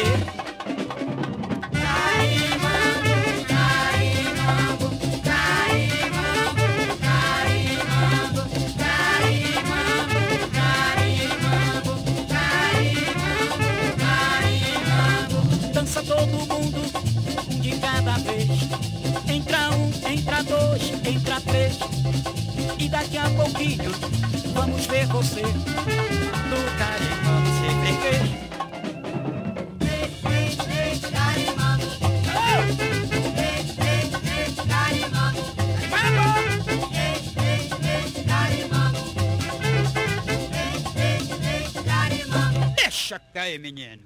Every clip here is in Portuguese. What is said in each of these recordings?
Kid. шакка именен.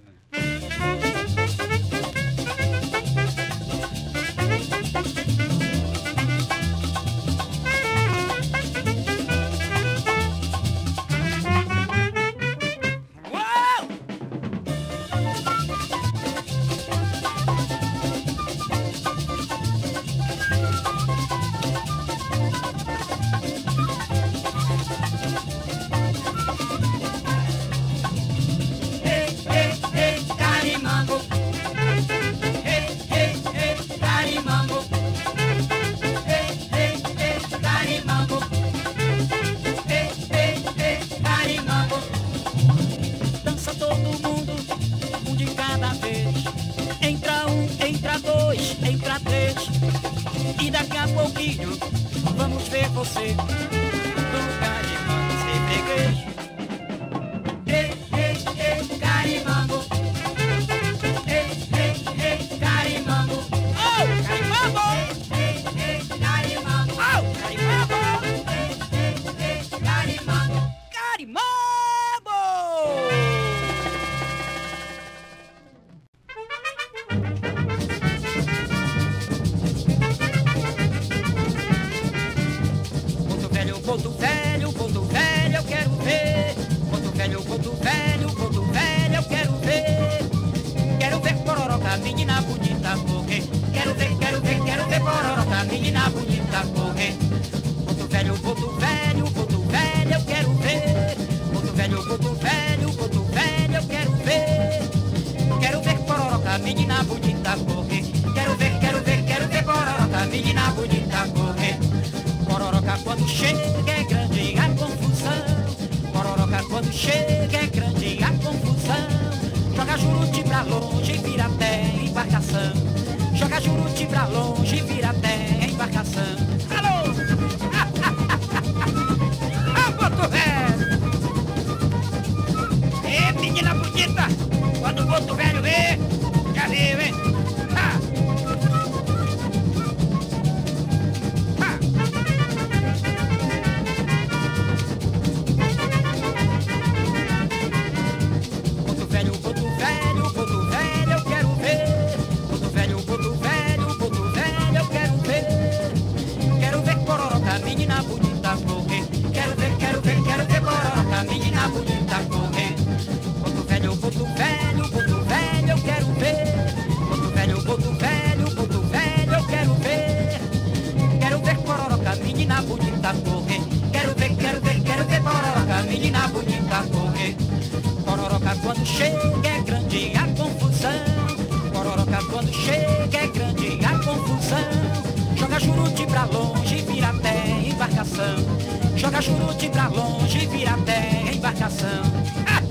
E daqui a pouquinho vamos ver você no lugar de ser. pra longe, vira até embarcação. Joga Juruti pra longe, vira chega é grande a confusão. Pororoca quando chega é grande a confusão. Joga jurute pra longe, vira até embarcação. Joga jurute pra longe, vira até embarcação. Ah,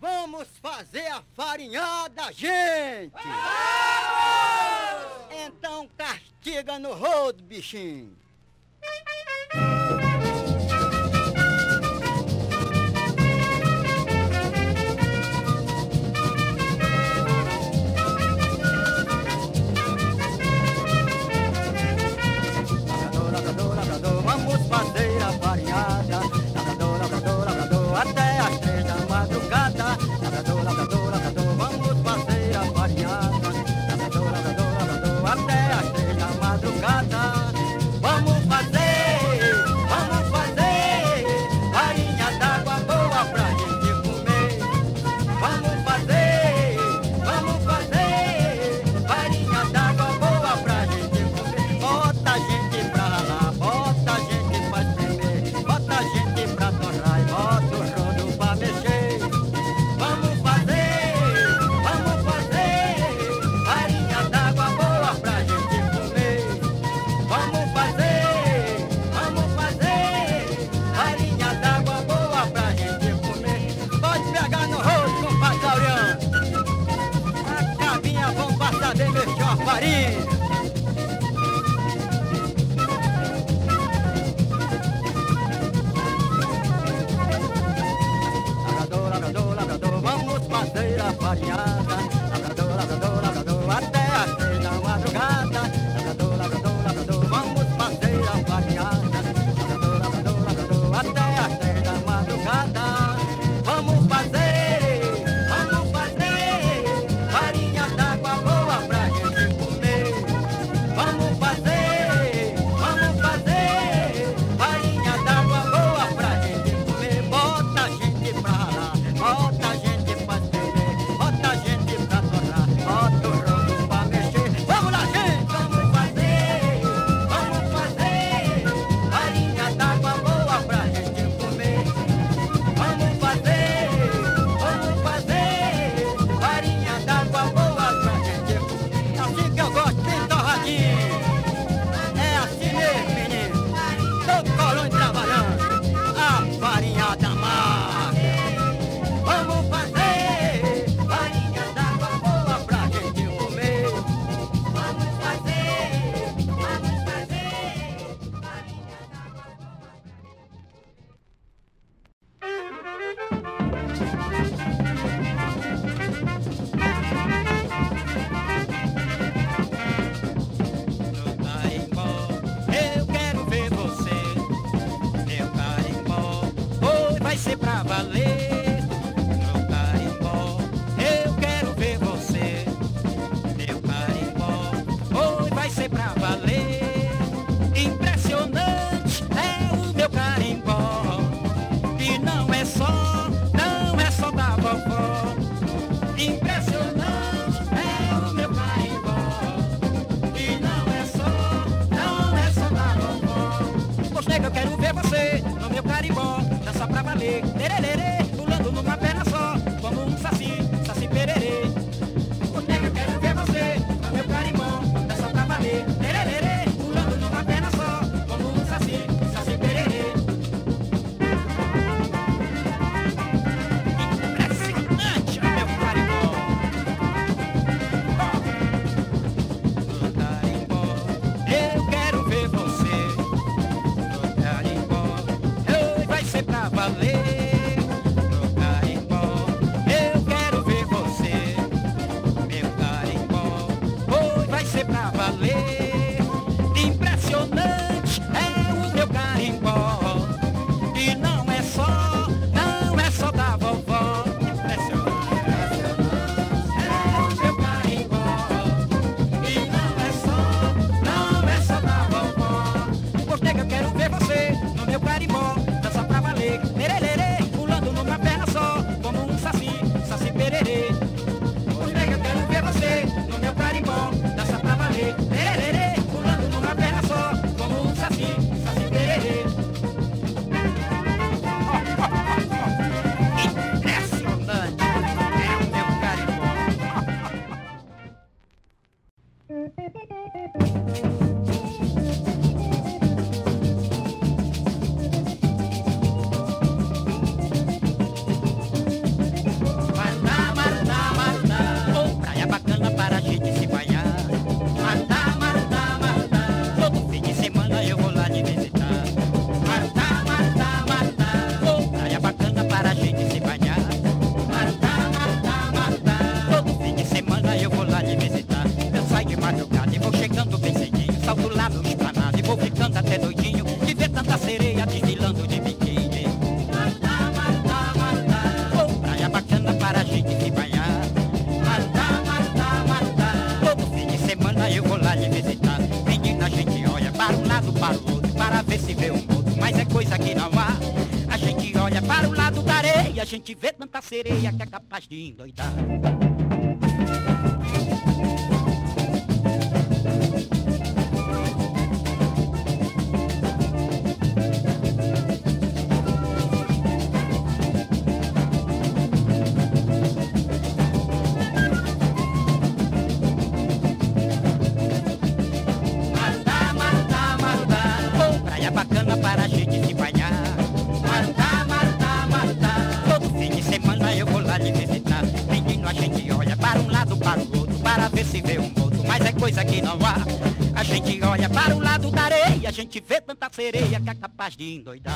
Vamos fazer a farinhada, gente! Então castiga no rodo, bichinho! Nick. que é capaz de endoidar. gente vê tanta sereia que é capaz de endoidar.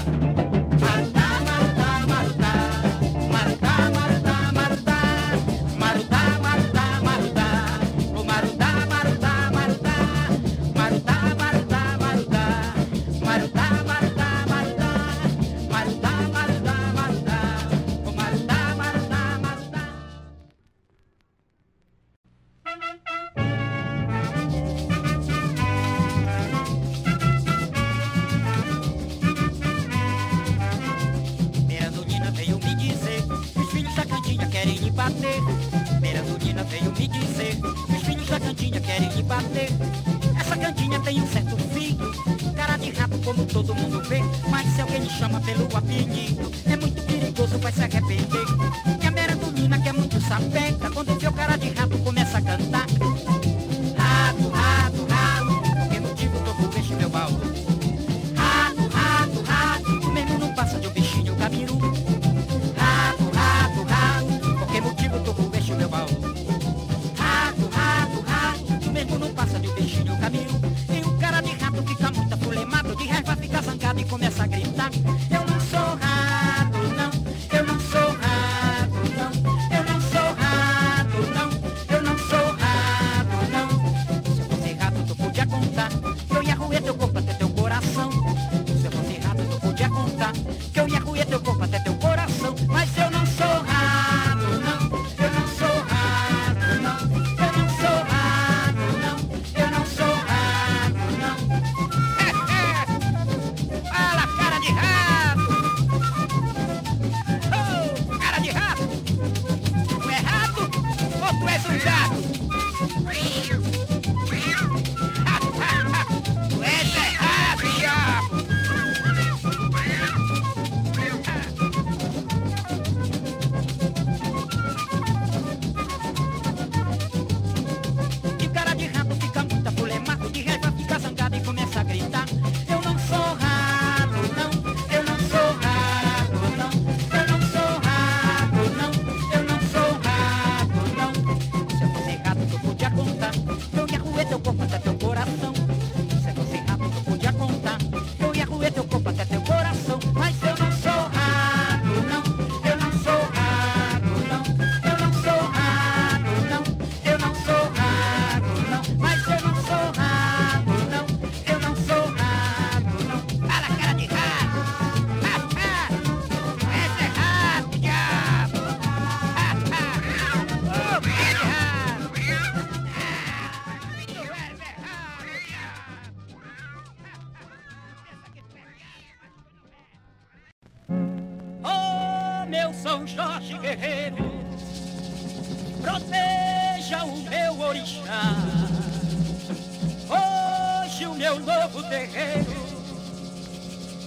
meu novo terreiro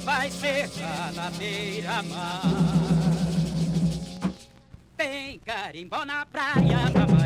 vai ser lá na beira-mar. Tem carimbó na praia, mamãe.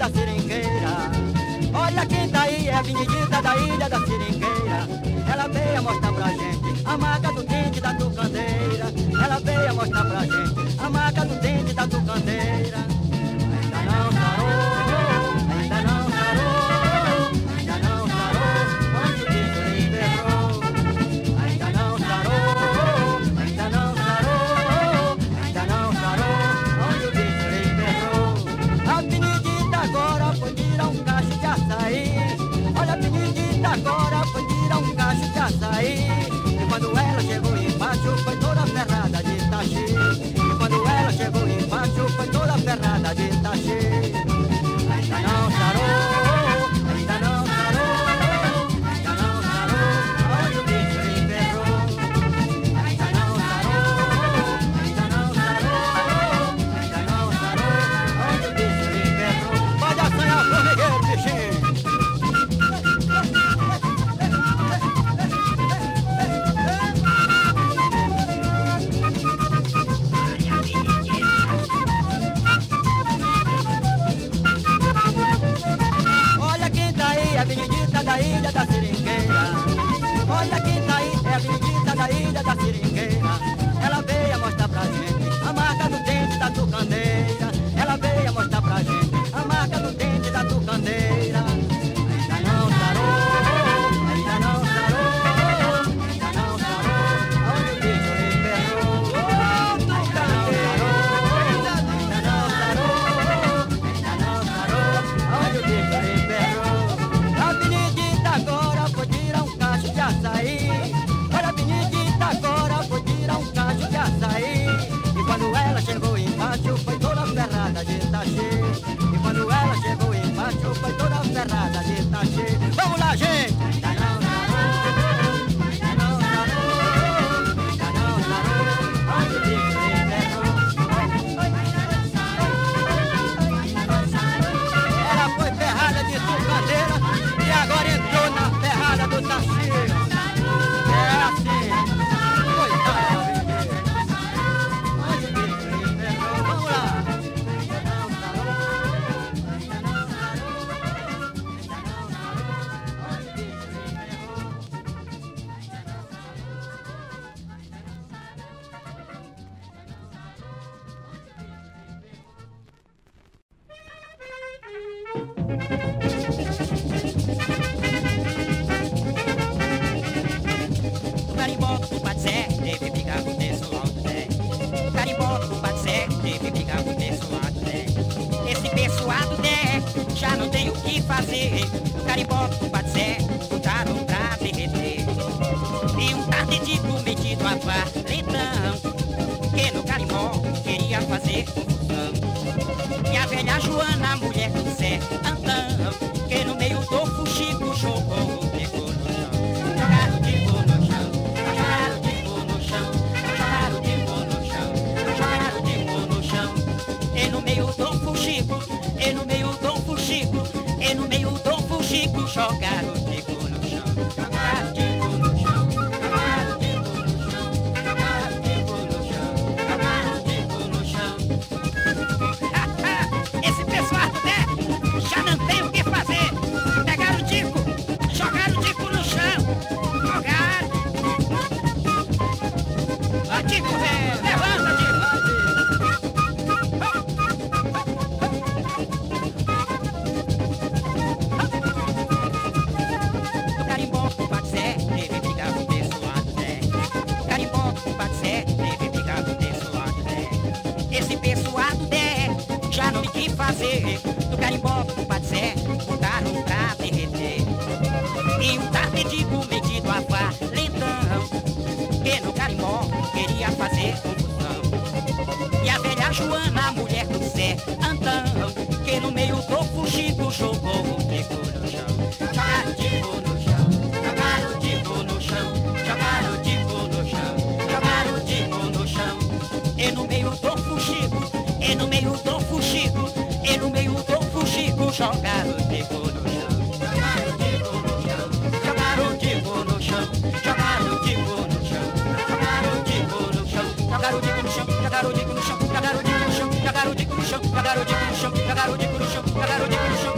da seringueira. Olha quem tá daí é a vendida da ilha da seringueira. Ela veio mostrar pra gente a marca do dente da tucandeira. Ela veio mostrar pra gente. Thank you. fazer do carimbó pro patzé, botaram pra derreter. E um tarde digo metido a valentão que no carimbó queria fazer confusão. E a velha Joana, mulher do Zé Antão, que no meio do fugido jogou o decorão. jogar o bico no chão. Jogar o bico no chão. Jogar o bico no chão. Jogar o bico no chão. Jogar o bico no chão. Jogar o bico no chão. Jogar o bico no chão. Jogar o bico no chão. Jogar o bico no chão. Jogar o bico no chão. Jogar o bico no chão. Jogar o bico no chão.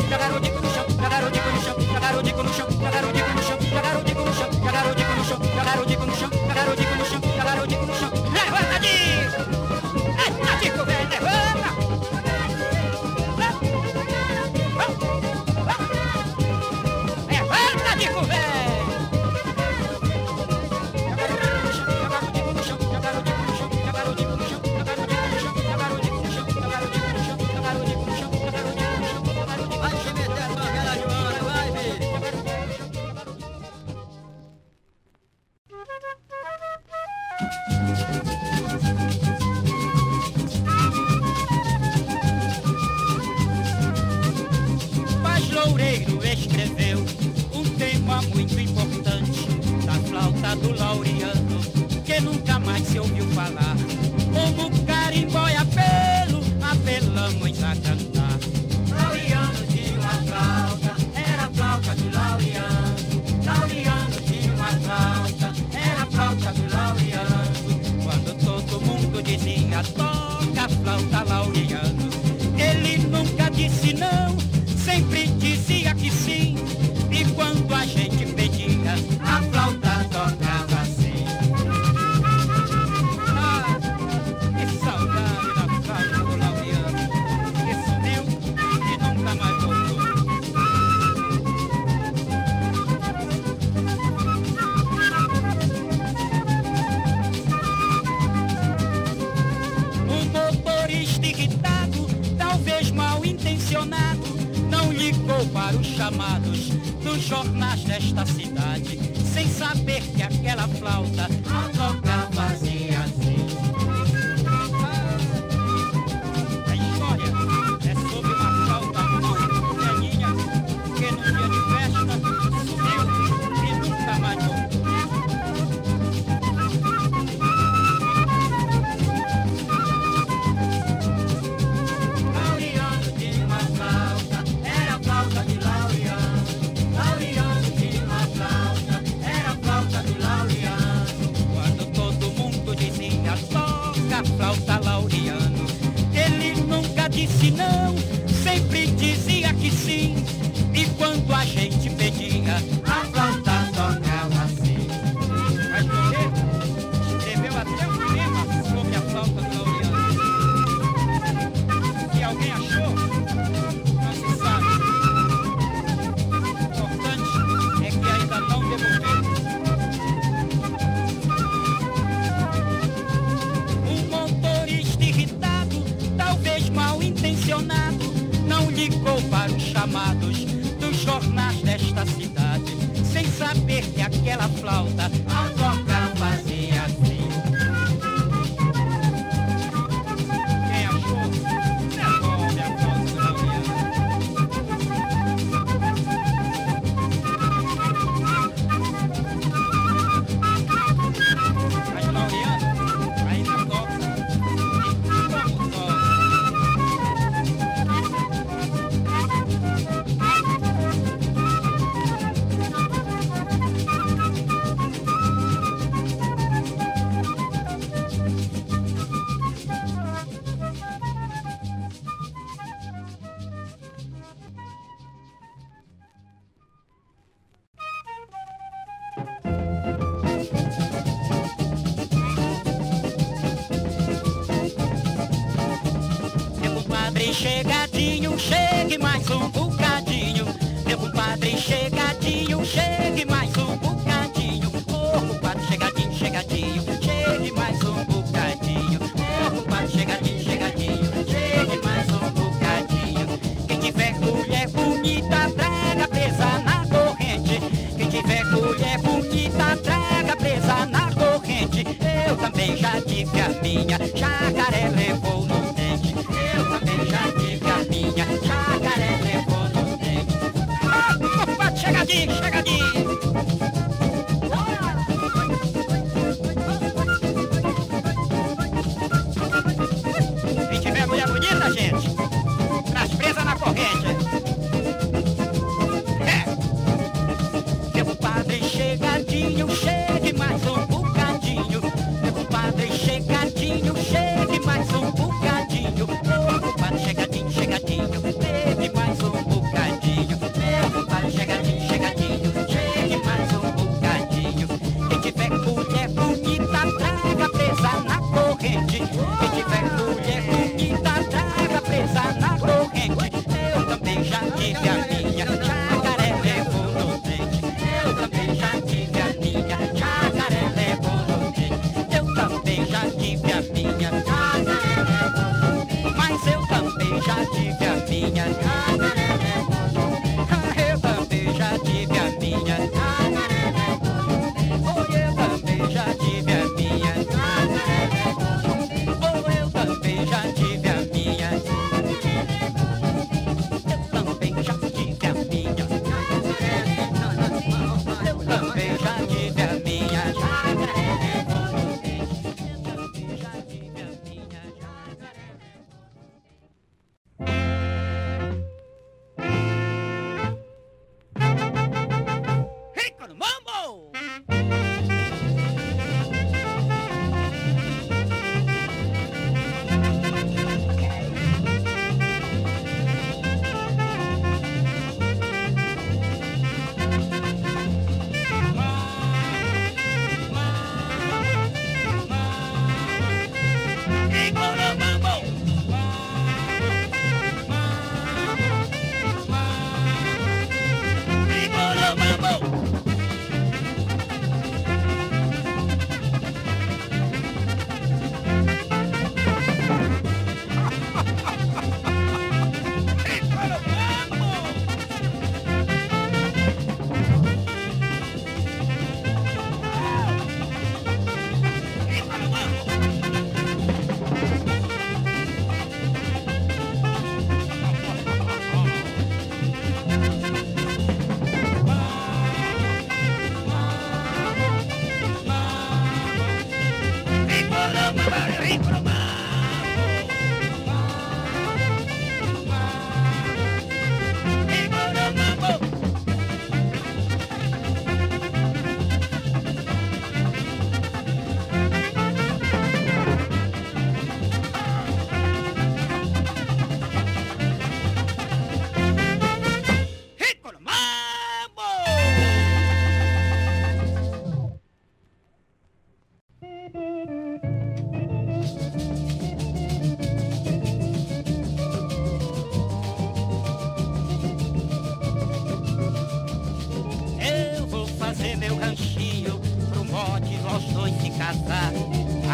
Dois se casar.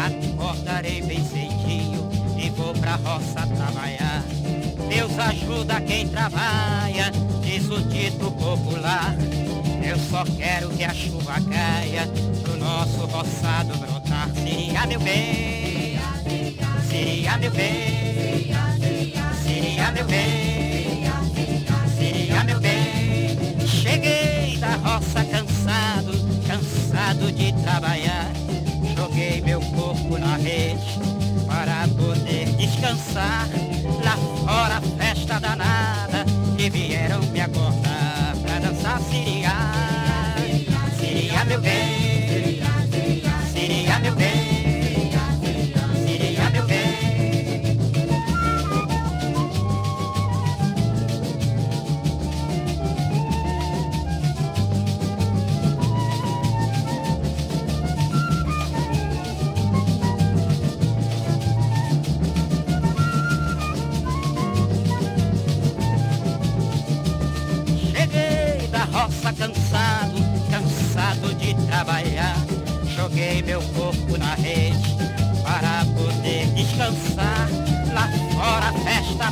Acordarei bem cedinho e vou pra roça trabalhar. Deus ajuda quem trabalha, diz o dito popular. Eu só quero que a chuva caia pro nosso roçado brotar. Seria meu bem, seria meu bem, seria meu bem, cansado de trabalhar. Joguei meu corpo na rede para poder descansar. Lá fora festa danada que vieram me acordar pra dançar Siria. Siria meu bem,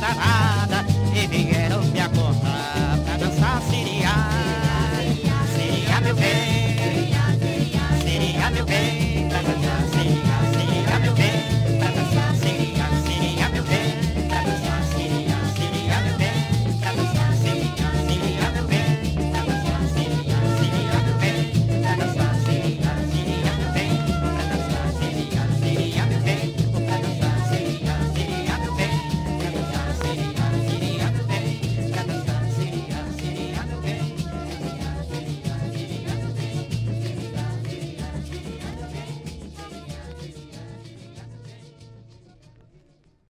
rede para